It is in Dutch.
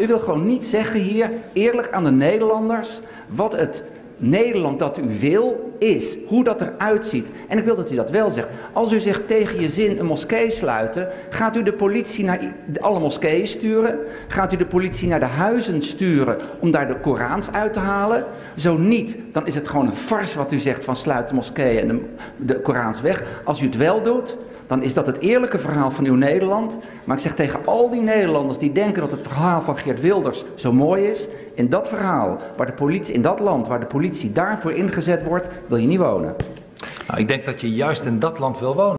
U wil gewoon niet zeggen hier, eerlijk aan de Nederlanders, wat het Nederland dat u wil is. Hoe dat eruit ziet. En ik wil dat u dat wel zegt. Als u zegt tegen je zin een moskee sluiten, gaat u de politie naar alle moskeeën sturen? Gaat u de politie naar de huizen sturen om daar de Korans uit te halen? Zo niet, dan is het gewoon een farce wat u zegt van sluit de moskeeën en de, de Korans weg. Als u het wel doet, dan is dat het eerlijke verhaal van uw Nederland. Maar ik zeg tegen al die Nederlanders die denken dat het verhaal van Geert Wilders zo mooi is. In dat verhaal, waar de politie, in dat land waar de politie daarvoor ingezet wordt, wil je niet wonen. Nou, ik denk dat je juist in dat land wil wonen.